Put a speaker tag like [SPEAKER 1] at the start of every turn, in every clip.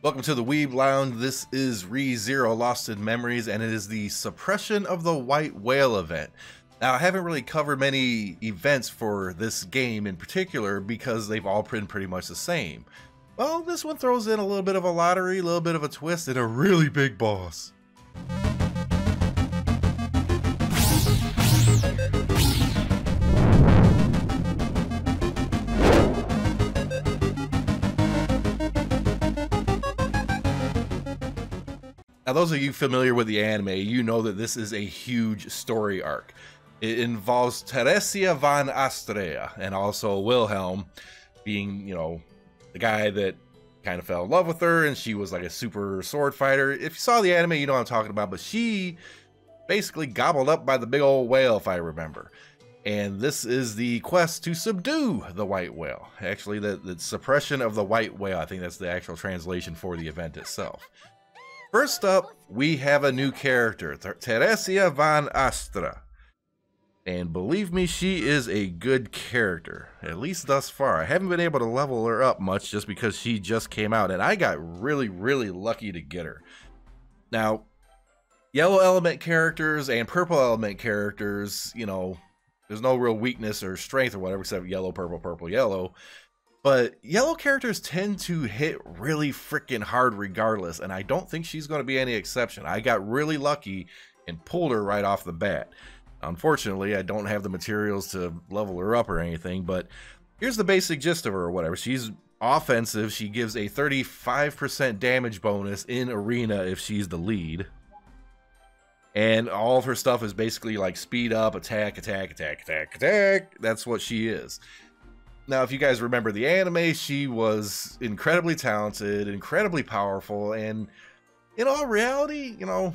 [SPEAKER 1] Welcome to the Weeb Lounge. This is ReZero Lost in Memories, and it is the Suppression of the White Whale event. Now, I haven't really covered many events for this game in particular because they've all been pretty much the same. Well, this one throws in a little bit of a lottery, a little bit of a twist, and a really big boss. Now, those of you familiar with the anime, you know that this is a huge story arc. It involves Theresia van Astrea and also Wilhelm being, you know, the guy that kind of fell in love with her and she was like a super sword fighter. If you saw the anime, you know what I'm talking about, but she basically gobbled up by the big old whale, if I remember. And this is the quest to subdue the white whale. Actually, the, the suppression of the white whale. I think that's the actual translation for the event itself. First up, we have a new character, Theresia van Astrea. And believe me, she is a good character, at least thus far. I haven't been able to level her up much just because she just came out, and I got really, really lucky to get her. Now, yellow element characters and purple element characters, you know, there's no real weakness or strength or whatever except yellow, purple, purple, yellow. But yellow characters tend to hit really freaking hard regardless, and I don't think she's going to be any exception. I got really lucky and pulled her right off the bat. Unfortunately, I don't have the materials to level her up or anything, but here's the basic gist of her or whatever. She's offensive. She gives a 35% damage bonus in arena if she's the lead. And all of her stuff is basically like speed up, attack, attack, attack, attack, attack. That's what she is. Now, if you guys remember the anime, she was incredibly talented, incredibly powerful, and in all reality, you know,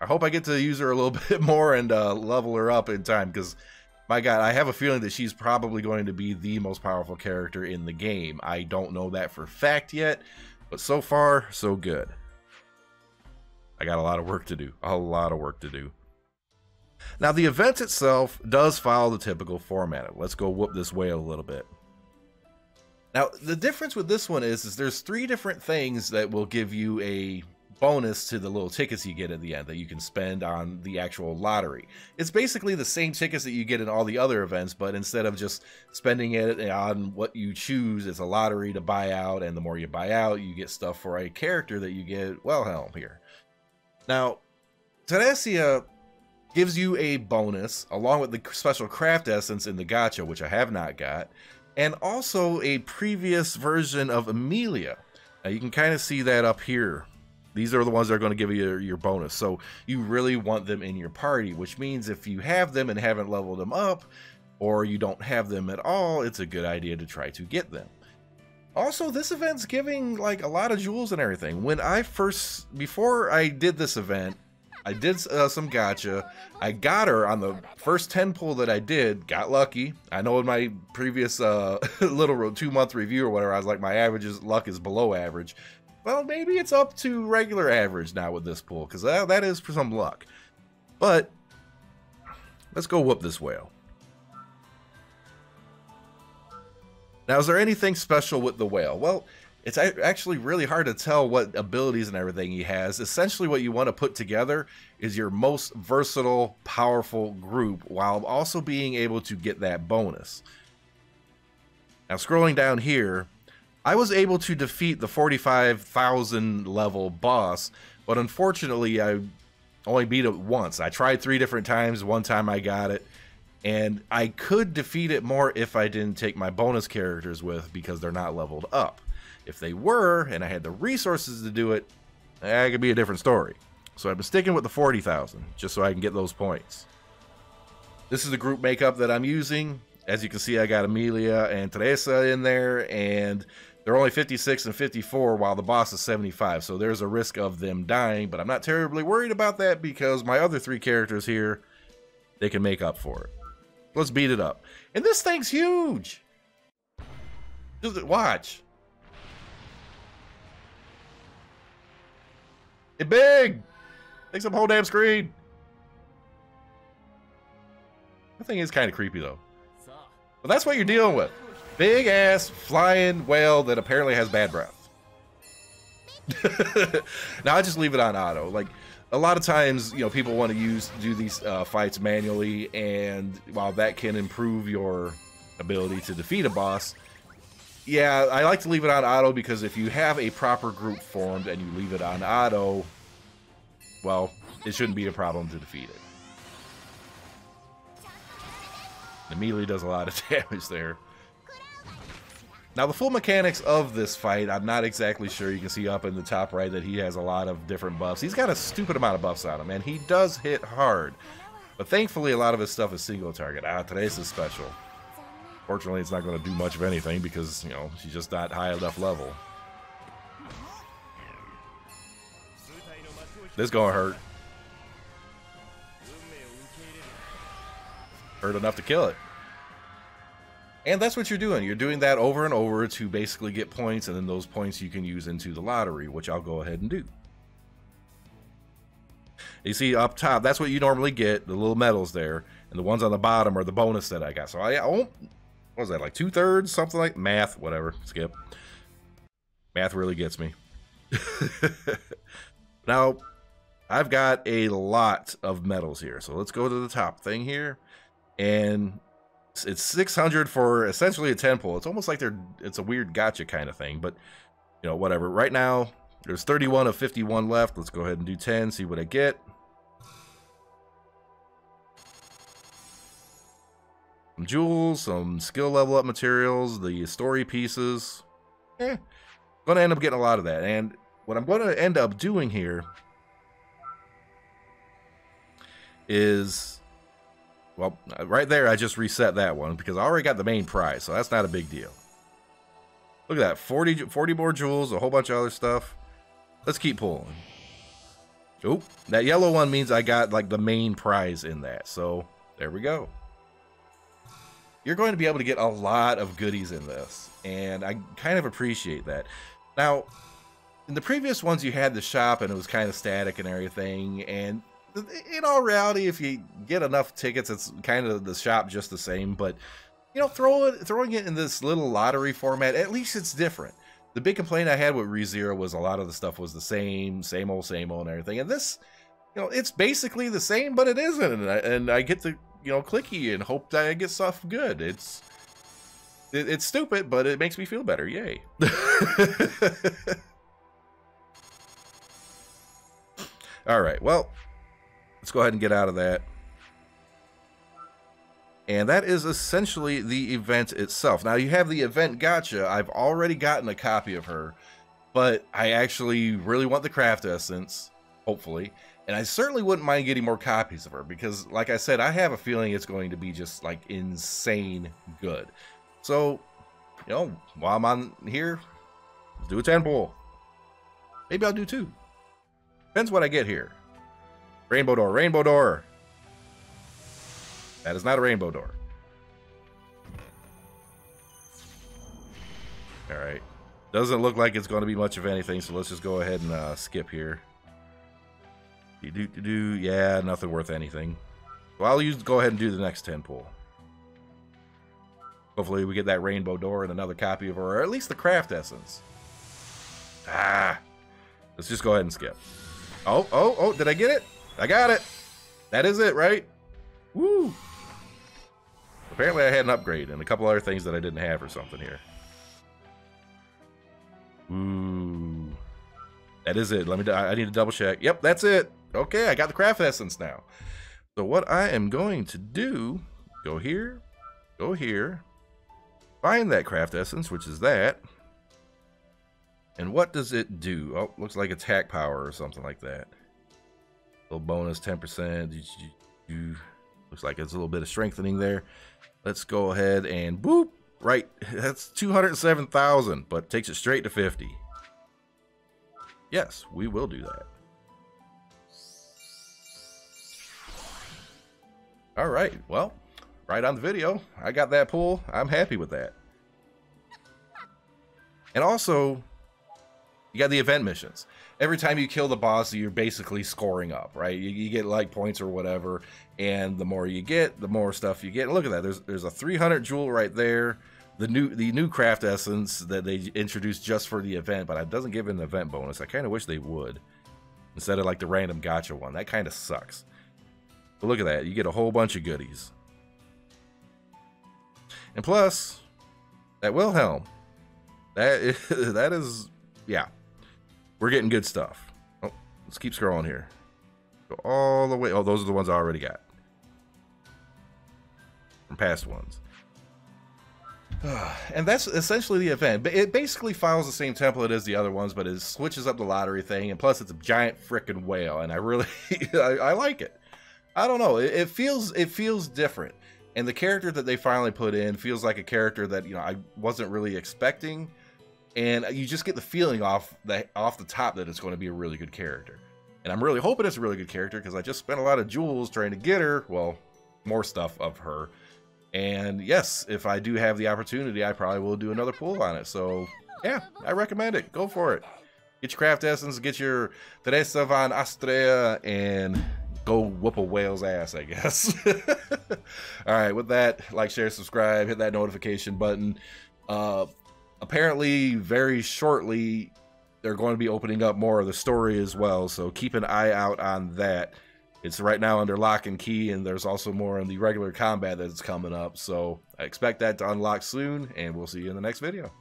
[SPEAKER 1] I hope I get to use her a little bit more and uh, level her up in time because, my God, I have a feeling that she's probably going to be the most powerful character in the game. I don't know that for fact yet, but so far, so good. I got a lot of work to do. A lot of work to do. Now, the event itself does follow the typical format. Let's go whoop this whale a little bit. Now, the difference with this one is, is there's three different things that will give you a bonus to the little tickets you get at the end that you can spend on the actual lottery. It's basically the same tickets that you get in all the other events, but instead of just spending it on what you choose, it's a lottery to buy out, and the more you buy out, you get stuff for a character that you get Wilhelm here. Now, Theresia gives you a bonus along with the special craft essence in the gacha, which I have not got, and also a previous version of Emilia. Now you can kind of see that up here. These are the ones that are going to give you your, your bonus. So you really want them in your party, which means if you have them and haven't leveled them up, or you don't have them at all, it's a good idea to try to get them. Also, this event's giving like a lot of jewels and everything. When I first, before I did this event, I did uh, some gacha. I got her on the first 10 pull that I did. Got lucky. I know in my previous uh, little two month review or whatever, I was like, my average is, luck is below average. Well, maybe it's up to regular average now with this pull because that, that is for some luck. But let's go whoop this whale. Now, is there anything special with the whale? Well, it's actually really hard to tell what abilities and everything he has. Essentially, what you want to put together is your most versatile, powerful group while also being able to get that bonus. Now, scrolling down here, I was able to defeat the 45,000 level boss, but unfortunately, I only beat it once. I tried three different times. One time I got it. And I could defeat it more if I didn't take my bonus characters with because they're not leveled up. If they were, and I had the resources to do it, that could be a different story. So I've been sticking with the 40,000, just so I can get those points. This is the group makeup that I'm using. As you can see, I got Emilia and Teresa in there, and they're only 56 and 54, while the boss is 75. So there's a risk of them dying, but I'm not terribly worried about that because my other three characters here, they can make up for it. Let's beat it up. And this thing's huge. Just watch. It big! Takes up whole damn screen. That thing is kind of creepy though. But that's what you're dealing with. Big ass flying whale that apparently has bad breath. now I just leave it on auto. Like a lot of times, you know, people want to use do these uh, fights manually, and while that can improve your ability to defeat a boss, yeah, I like to leave it on auto because if you have a proper group formed and you leave it on auto, well, it shouldn't be a problem to defeat it. The melee does a lot of damage there. Now, the full mechanics of this fight, I'm not exactly sure. You can see up in the top right that he has a lot of different buffs. He's got a stupid amount of buffs on him, and he does hit hard. But thankfully, a lot of his stuff is single target. Ah, today's is special. Fortunately, it's not going to do much of anything because, you know, she's just that high enough level. This gonna hurt. Hurt enough to kill it. And that's what you're doing. You're doing that over and over to basically get points, and then those points you can use into the lottery, which I'll go ahead and do. You see up top, that's what you normally get, the little medals there, and the ones on the bottom are the bonus that I got. So I, I won't, what was that, like two-thirds, something like, math, whatever, skip. Math really gets me. now, I've got a lot of medals here, so let's go to the top thing here, and it's 600 for essentially a 10 pull. It's almost like they're it's a weird gacha kind of thing, but you know, whatever. Right now, there's 31 of 51 left. Let's go ahead and do 10, see what I get. Some jewels, some skill level up materials, the story pieces. Eh, gonna end up getting a lot of that. And what I'm gonna end up doing here is well, right there, I just reset that one because I already got the main prize, so that's not a big deal. Look at that, 40, 40 more jewels, a whole bunch of other stuff. Let's keep pulling. Oh, that yellow one means I got like the main prize in that, so there we go. You're going to be able to get a lot of goodies in this, and I kind of appreciate that. Now, in the previous ones, you had the shop and it was kind of static and everything, and in all reality, if you get enough tickets, it's kind of the shop just the same. But you know, throw it, throwing it in this little lottery format, at least it's different. The big complaint I had with ReZero was a lot of the stuff was the same, same old, same old, and everything. And this, you know, it's basically the same, but it isn't. And I, and I get to, you know, clicky and hope that I get stuff good. It's it, it's stupid, but it makes me feel better. Yay. All right. Well, Let's go ahead and get out of that. And that is essentially the event itself. Now you have the event gacha. I've already gotten a copy of her, but I actually really want the craft essence, hopefully. And I certainly wouldn't mind getting more copies of her because, like I said, I have a feeling it's going to be just like insane good. So, you know, while I'm on here, let's do a 10 pull. Maybe I'll do two. Depends what I get here. Rainbow door, rainbow door. That is not a rainbow door. All right. Doesn't look like it's going to be much of anything, so let's just go ahead and uh, skip here. Do, do, do, yeah, nothing worth anything. Well, I'll use, go ahead and do the next 10 pull. Hopefully we get that rainbow door and another copy of her, or at least the craft essence. Ah. Let's just go ahead and skip. Oh, oh, oh, did I get it? I got it. That is it, right? Woo. Apparently I had an upgrade and a couple other things that I didn't have or something here. Ooh. That is it. Let me. I need to double check. Yep, that's it. Okay, I got the craft essence now. So what I am going to do, go here, go here, find that craft essence, which is that. And what does it do? Oh, looks like attack power or something like that. Little bonus 10%. Looks like it's a little bit of strengthening there. Let's go ahead and boop. Right, that's 207,000, but takes it straight to 50. Yes, we will do that. All right, well, right on the video. I got that pool. I'm happy with that. And also, you got the event missions every time you kill the boss, you're basically scoring up, right? You, you, get like points or whatever, and the more you get, the more stuff you get. Look at that. There's there's a 300 jewel right there. the new the new craft essence that they introduced just for the event, but it doesn't give an event bonus. I kind of wish they would instead of like the random gacha one. That kind of sucks. But look at that, you get a whole bunch of goodies, and plus that Wilhelm. That is, that is yeah, we're getting good stuff. Oh, let's keep scrolling here. Go all the way. Oh, those are the ones I already got from past ones. and that's essentially the event. It basically follows the same template as the other ones, but it switches up the lottery thing, and plus it's a giant freaking whale, and I really, I, I, like it. I don't know, it, it, feels it feels different, and the character that they finally put in feels like a character that you know I wasn't really expecting, and you just get the feeling off the off the top that it's going to be a really good character, and I'm really hoping it's a really good character because I just spent a lot of jewels trying to get her. Well, more stuff of her and yes, if I do have the opportunity, I probably will do another pull on it. So yeah, I recommend it. Go for it. Get your craft essence, get your Teresa van Astrea, and go whoop a whale's ass, I guess. All right, with that, like, share, subscribe, hit that notification button. Uh, apparently, very shortly, they're going to be opening up more of the story as well. So keep an eye out on that. It's right now under lock and key, and there's also more in the regular combat that's coming up. So I expect that to unlock soon, and we'll see you in the next video.